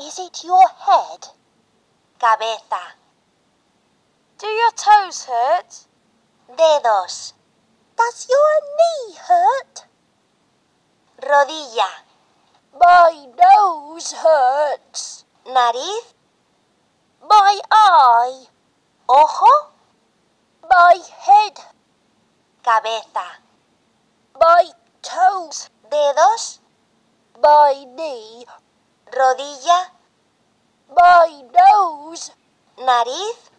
Is it your head? Cabeza. Do your toes hurt? Dedos. Does your knee hurt? Rodilla. My nose hurts. Nariz. My eye. Ojo. My head. Cabeza. My rodilla, My nose. nariz,